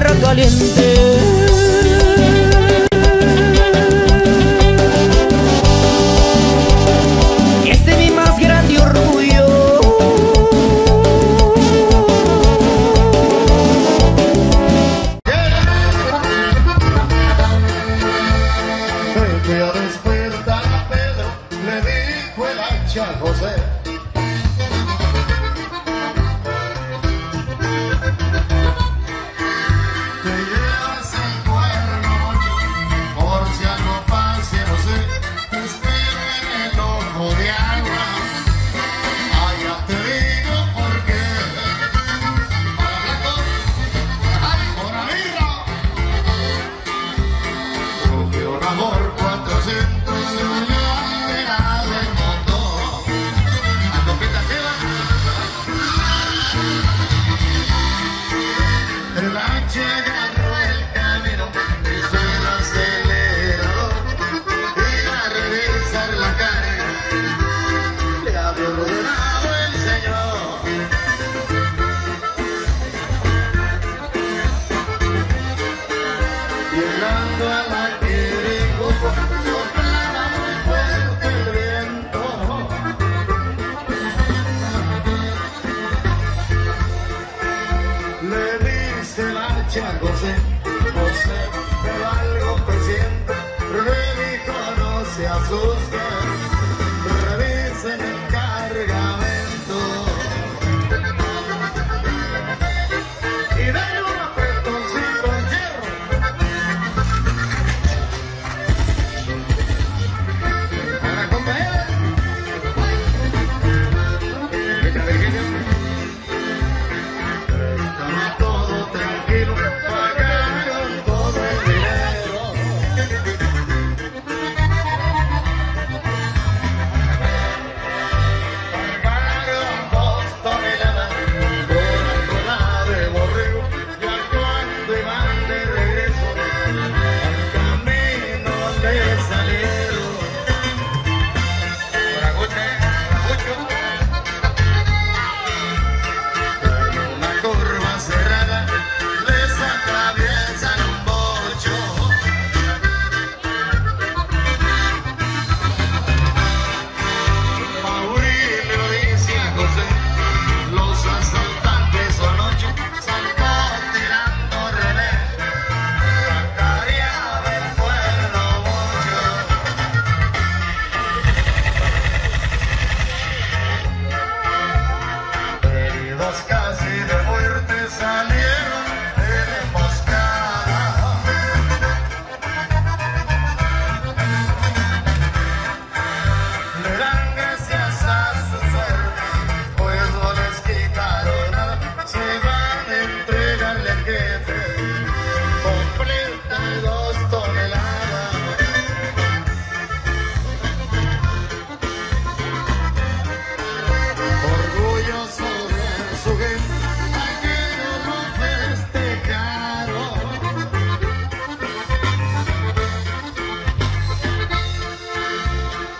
caliente. Y este es mi más grande orgullo. El que a despertar Pedro le dijo el hacha José. to China José, José, me valgo presidente, Rebeca no se asusta.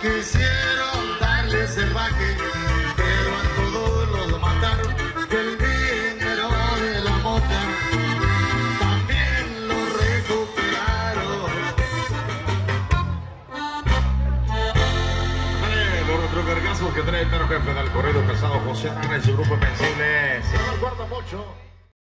Quisieron darles el baque, pero a todos los mataron El dinero de la mota. También lo recuperaron. Los retrocargazos que trae el perro jefe del corrido pesado José Ana y su grupo Pensibles. Se el guardapocho.